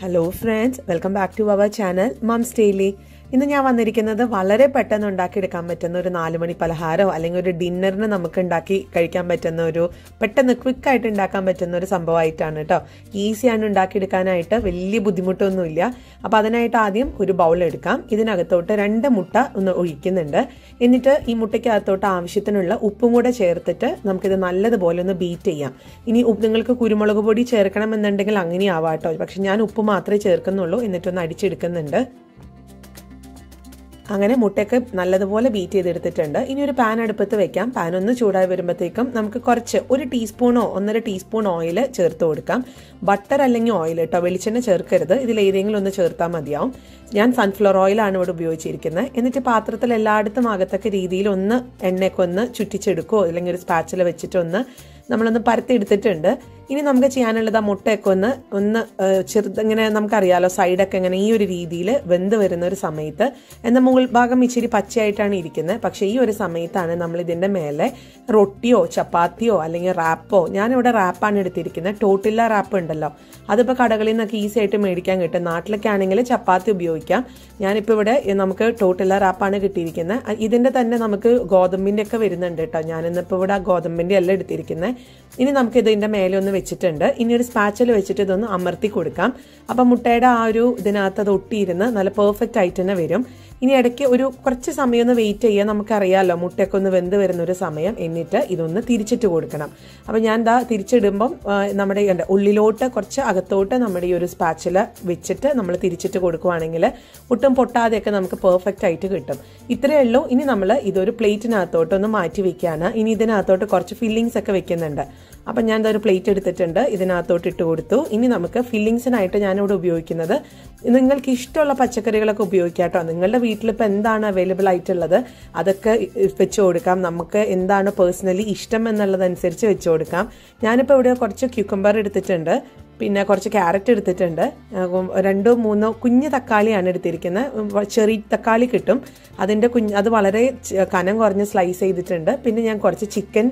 Hello friends, welcome back to our channel Mom's Daily. ഇന്ന് ഞാൻ വന്നിരിക്കുന്നത് വളരെ പെട്ടെന്ന് ഉണ്ടാക്കി എടുക്കാൻ പറ്റുന്ന ഒരു നാലുമണി പലഹാരമോ അല്ലെങ്കിൽ ഒരു ഡിന്നറിന് നമുക്ക് ഉണ്ടാക്കി കഴിക്കാൻ പറ്റുന്ന ഒരു പെട്ടെന്ന് ക്വിക്ക് ആയിട്ട് ഉണ്ടാക്കാൻ പറ്റുന്ന ഒരു സംഭവമായിട്ടാണ് കേട്ടോ. ഈസിയാണ് ഉണ്ടാക്കിയെടുക്കാനായിട്ട് വലിയ ബുദ്ധിമുട്ടൊന്നുമില്ല. അപ്പോൾ അതിനായിട്ട് ആദ്യം ഒരു ബൗൾ എടുക്കാം. ഇതിനകത്തോട്ട് രണ്ട് മുട്ട ഒന്ന് ഒഴിക്കുന്നുണ്ട്. എന്നിട്ട് ഈ മുട്ടയ്ക്കകത്തോട്ട് ആവശ്യത്തിനുള്ള ഉപ്പും കൂടെ ചേർത്തിട്ട് നമുക്കിത് നല്ലതുപോലെ ഒന്ന് ബീറ്റ് ചെയ്യാം. ഇനി നിങ്ങൾക്ക് കുരുമുളക് പൊടി ചേർക്കണമെന്നുണ്ടെങ്കിൽ അങ്ങനെ ആവാട്ടോ പക്ഷെ ഞാൻ ഉപ്പ് മാത്രമേ ചേർക്കുന്നുള്ളൂ. എന്നിട്ടൊന്ന് അടിച്ചെടുക്കുന്നുണ്ട്. അങ്ങനെ മുട്ടയൊക്കെ നല്ലതുപോലെ ബീറ്റ് ചെയ്തെടുത്തിട്ടുണ്ട്. ഇനി ഒരു പാൻ അടുപ്പത്ത് വെക്കാം. പാൻ ഒന്ന് ചൂടായി വരുമ്പോഴത്തേക്കും നമുക്ക് കുറച്ച് ഒരു ടീസ്പൂണോ ഒന്നര ടീസ്പൂൺ ഓയിൽ ചേർത്ത് കൊടുക്കാം. ബട്ടർ അല്ലെങ്കിൽ ഓയിൽ കേട്ടോ വെളിച്ചെണ്ണ ചേർക്കരുത്. ഇതിൽ ഏതെങ്കിലും ഒന്ന് ചേർത്താൽ മതിയാവും. ഞാൻ സൺഫ്ലവർ ഓയിലാണ് ഇവിടെ ഉപയോഗിച്ചിരിക്കുന്നത്. എന്നിട്ട് പാത്രത്തിൽ എല്ലായിടത്തും ആകത്തക്ക രീതിയിൽ ഒന്ന് എണ്ണയൊക്കെ ഒന്ന് ചുറ്റിച്ചെടുക്കുകയോ അല്ലെങ്കിൽ ഒരു സ്പാച്ചിൽ വെച്ചിട്ടൊന്ന് നമ്മളൊന്ന് പരത്തി എടുത്തിട്ടുണ്ട് ഇനി നമുക്ക് ചെയ്യാനുള്ളത് ആ മുട്ടയൊക്കെ ഒന്ന് ഒന്ന് ചെറുത് ഇങ്ങനെ നമുക്കറിയാലോ സൈഡൊക്കെ ഇങ്ങനെ ഈ ഒരു രീതിയിൽ വെന്ത് വരുന്ന ഒരു സമയത്ത്. എന്നാൽ മുകൾ ഭാഗം ഇച്ചിരി പച്ചയായിട്ടാണ് ഇരിക്കുന്നത്. പക്ഷേ ഈ ഒരു സമയത്താണ് നമ്മൾ ഇതിന്റെ മേലെ റൊട്ടിയോ ചപ്പാത്തിയോ അല്ലെങ്കിൽ റാപ്പോ ഞാനിവിടെ റാപ്പാണ് എടുത്തിരിക്കുന്നത്. ടോട്ടില്ല റാപ്പ് ഉണ്ടല്ലോ. അതിപ്പോൾ കടകളിൽ നിന്നൊക്കെ ഈസി ആയിട്ട് മേടിക്കാൻ കിട്ടും. നാട്ടിലൊക്കെ ആണെങ്കിൽ ചപ്പാത്തി ഉപയോഗിക്കാം. ഞാനിപ്പോൾ ഇവിടെ നമുക്ക് ടോട്ടില്ല റാപ്പാണ് കിട്ടിയിരിക്കുന്നത്. ഇതിന്റെ തന്നെ നമുക്ക് ഗോതമ്പിന്റെ ഒക്കെ വരുന്നുണ്ട് കേട്ടോ. ഞാനിന്നിപ്പോൾ ഇവിടെ ഗോതമ്പിന്റെ അല്ല എടുത്തിരിക്കുന്നത്. ഇനി നമുക്ക് ഇതിന്റെ മേലെ ഒന്ന് വെച്ചിട്ടുണ്ട്. ഇനി ഒരു സ്പാച്ചൽ വെച്ചിട്ട് ഇതൊന്ന് അമർത്തി കൊടുക്കാം. അപ്പം മുട്ടയുടെ ആ ഒരു ഇതിനകത്ത് അത് ഒട്ടിയിരുന്ന് നല്ല പെർഫെക്റ്റ് ആയിട്ട് തന്നെ വരും. ഇനി ഇടയ്ക്ക് ഒരു കുറച്ച് സമയം ഒന്ന് വെയിറ്റ് ചെയ്യാൻ നമുക്കറിയാമല്ലോ മുട്ടയൊക്കെ ഒന്ന് വെന്ത് വരുന്ന ഒരു സമയം. എന്നിട്ട് ഇതൊന്ന് തിരിച്ചിട്ട് കൊടുക്കണം. അപ്പം ഞാൻ ദാ തിരിച്ചിടുമ്പം നമ്മുടെ ഉള്ളിലോട്ട് കുറച്ച് അകത്തോട്ട് നമ്മുടെ ഈ ഒരു സ്പാച്ചിൽ വെച്ചിട്ട് നമ്മൾ തിരിച്ചിട്ട് കൊടുക്കുവാണെങ്കിൽ ഒട്ടും പൊട്ടാതെയൊക്കെ നമുക്ക് പെർഫെക്റ്റ് ആയിട്ട് കിട്ടും. ഇത്രയേ ഉള്ളൂ. ഇനി നമ്മൾ ഇതൊരു പ്ലേറ്റിനകത്തോട്ട് ഒന്ന് മാറ്റി വെക്കുകയാണ് ഇനി ഇതിനകത്തോട്ട് കുറച്ച് ഫില്ലിങ്സ് ഒക്കെ വെക്കുന്നുണ്ട്. അപ്പം ഞാൻ ഇതൊരു പ്ലേറ്റ് എടുത്തിട്ടുണ്ട്. ഇതിനകത്തോട്ട് ഇട്ട് കൊടുത്തു. ഇനി നമുക്ക് ഫില്ലിങ്സിനായിട്ട് ഞാനിവിടെ ഉപയോഗിക്കുന്നത് നിങ്ങൾക്ക് ഇഷ്ടമുള്ള പച്ചക്കറികളൊക്കെ ഉപയോഗിക്കാം കേട്ടോ നിങ്ങളുടെ വീട്ടിലിപ്പോൾ എന്താണ് അവൈലബിൾ ആയിട്ടുള്ളത്? അതൊക്കെ വെച്ച് കൊടുക്കാം. നമുക്ക് എന്താണ് പേഴ്സണലി ഇഷ്ടം എന്നുള്ളതനുസരിച്ച് വെച്ച് കൊടുക്കാം. ഞാനിപ്പോൾ ഇവിടെ കുറച്ച് ക്യൂക്കമ്പർ എടുത്തിട്ടുണ്ട്. പിന്നെ കുറച്ച് ക്യാരറ്റ് എടുത്തിട്ടുണ്ട്. രണ്ടോ മൂന്നോ കുഞ്ഞു തക്കാളിയാണ് എടുത്തിരിക്കുന്നത്. ചെറിയ തക്കാളി കിട്ടും. അതിന്റെ കുഞ്ഞ് അത് വളരെ കനം കുറഞ്ഞ് സ്ലൈസ് ചെയ്തിട്ടുണ്ട്. പിന്നെ ഞാൻ കുറച്ച് ചിക്കൻ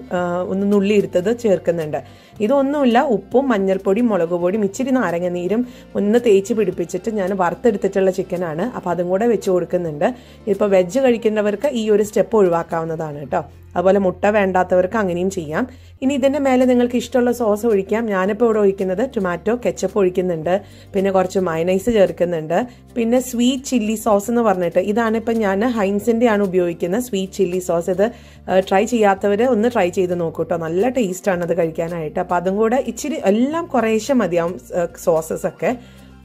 ഒന്ന് നുള്ളി എടുത്തത് ചേർക്കുന്നുണ്ട്. ഇതൊന്നുമില്ല ഉപ്പും മഞ്ഞൾപ്പൊടി മുളക് പൊടിയും ഇച്ചിരി നാരങ്ങ നീരും ഒന്ന് തേച്ച് പിടിപ്പിച്ചിട്ട് ഞാൻ വറുത്തെടുത്തിട്ടുള്ള ചിക്കനാണ് അപ്പോൾ അതും കൂടെ വെച്ച് കൊടുക്കുന്നുണ്ട്. ഇപ്പോൾ വെജ് കഴിക്കുന്നവർക്ക് ഈ ഒരു സ്റ്റെപ്പ് ഒഴിവാക്കാവുന്നതാണ് കേട്ടോ. അതുപോലെ മുട്ട വേണ്ടാത്തവർക്ക് അങ്ങനെയും ചെയ്യാം. ഇനി ഇതിന്റെ മേലെ നിങ്ങൾക്ക് ഇഷ്ടമുള്ള സോസ് ഒഴിക്കാം. ഞാനിപ്പോൾ ഇവിടെ ഒഴിക്കുന്നത് ടൊമാറ്റോ കെച്ചപ്പ് ഒഴിക്കുന്നുണ്ട്. പിന്നെ കുറച്ച് മയനൈസ് ചേർക്കുന്നുണ്ട്. പിന്നെ സ്വീറ്റ് ചില്ലി സോസ് എന്ന് പറഞ്ഞിട്ട് ഇതാണ് ഇപ്പം ഞാൻ ഹൈൻസിന്റെ ആണ് ഉപയോഗിക്കുന്നത് സ്വീറ്റ് ചില്ലി സോസ് ഇത് ട്രൈ ചെയ്യാത്തവർ ഒന്ന് ട്രൈ ചെയ്ത് നോക്കൂ കേട്ടോ നല്ല ടേസ്റ്റാണ് അത് കഴിക്കാനായിട്ട്. അപ്പോൾ അതും കൂടെ ഇച്ചിരി എല്ലാം കുറേശ്ശെ മതിയാവും സോസസ് ഒക്കെ.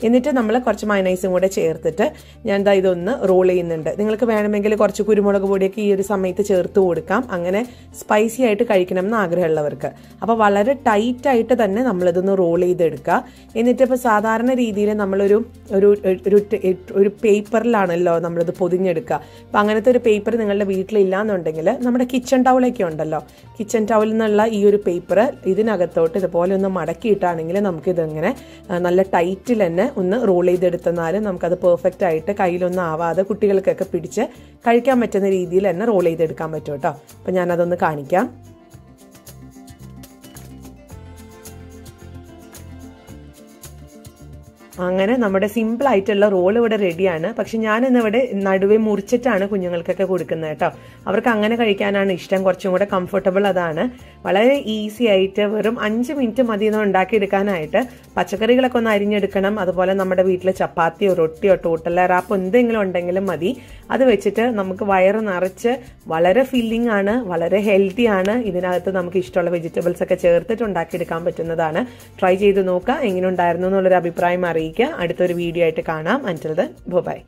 എന്നിട്ട് നമ്മൾ കുറച്ച് മയനൈസും കൂടെ ചേർത്തിട്ട് ഞാൻ എന്താ ഇതൊന്ന് റോൾ ചെയ്യുന്നുണ്ട്. നിങ്ങൾക്ക് വേണമെങ്കിൽ കുറച്ച് കുരുമുളക് പൊടിയൊക്കെ ഈ ഒരു സമയത്ത് ചേർത്ത് കൊടുക്കാം. അങ്ങനെ സ്പൈസി ആയിട്ട് കഴിക്കണം എന്ന് ആഗ്രഹമുള്ളവർക്ക്. അപ്പോൾ വളരെ ടൈറ്റ് ആയിട്ട് തന്നെ നമ്മളിതൊന്ന് റോൾ ചെയ്തെടുക്കുക. എന്നിട്ട് ഇപ്പോൾ സാധാരണ രീതിയിൽ നമ്മളൊരു ഒരു ഒരു ഒരു പേപ്പറിലാണല്ലോ നമ്മളിത് പൊതിഞ്ഞെടുക്കുക. അപ്പോൾ അങ്ങനത്തെ ഒരു പേപ്പർ നിങ്ങളുടെ വീട്ടിലില്ല എന്നുണ്ടെങ്കിൽ നമ്മുടെ കിച്ചൺ ടൗളൊക്കെ ഉണ്ടല്ലോ. കിച്ചൺ ടൗളിൽ നിന്നുള്ള ഈ ഒരു പേപ്പർ ഇതിനകത്തോട്ട് ഇതുപോലെ ഒന്ന് മടക്കിയിട്ടാണെങ്കിൽ നമുക്കിതിങ്ങനെ നല്ല ടൈറ്റിൽ തന്നെ ഒന്ന് റോൾ ചെയ്തെടുത്തെന്നാൽ നമുക്കത് പെർഫെക്റ്റ് ആയിട്ട് കയ്യിലൊന്നും ആവാതെ കുട്ടികൾക്കൊക്കെ പിടിച്ച് കഴിക്കാൻ പറ്റുന്ന രീതിയിൽ തന്നെ റോൾ ചെയ്തെടുക്കാൻ പറ്റും കേട്ടോ. അപ്പം ഞാനതൊന്ന് കാണിക്കാം. അങ്ങനെ നമ്മുടെ സിമ്പിൾ ആയിട്ടുള്ള റോൾ ഇവിടെ റെഡിയാണ് പക്ഷെ ഞാൻ ഇന്നിവിടെ നടുവേ മുറിച്ചിട്ടാണ് കുഞ്ഞുങ്ങൾക്കൊക്കെ കൊടുക്കുന്നത് കേട്ടോ. അവർക്ക് അങ്ങനെ കഴിക്കാനാണ് ഇഷ്ടം. കുറച്ചും കൂടെ കംഫർട്ടബിൾ അതാണ്. വളരെ ഈസി ആയിട്ട് വെറും അഞ്ച് മിനിറ്റ് മതി എന്ന് ഉണ്ടാക്കിയെടുക്കാനായിട്ട് പച്ചക്കറികളൊക്കെ ഒന്ന് അരിഞ്ഞെടുക്കണം. അതുപോലെ നമ്മുടെ വീട്ടിലെ ചപ്പാത്തിയോ റൊട്ടിയോ ടോട്ടല റാപ്പ് എന്തെങ്കിലും ഉണ്ടെങ്കിലും മതി. അത് വെച്ചിട്ട് നമുക്ക് വയറ് നിറച്ച് വളരെ ഫില്ലിംഗ് ആണ് വളരെ ഹെൽത്തി ആണ്. ഇതിനകത്ത് നമുക്ക് ഇഷ്ടമുള്ള വെജിറ്റബിൾസ് ഒക്കെ ചേർത്തിട്ട് ഉണ്ടാക്കിയെടുക്കാൻ പറ്റുന്നതാണ്. ട്രൈ ചെയ്ത് നോക്കുക. എങ്ങനെ ഉണ്ടായിരുന്നു എന്നുള്ളൊരു അഭിപ്രായം അറിയിക്കുക. അടുത്തൊരു വീഡിയോ ആയിട്ട് കാണാം. അന്റിൽ ദൻ ബൈ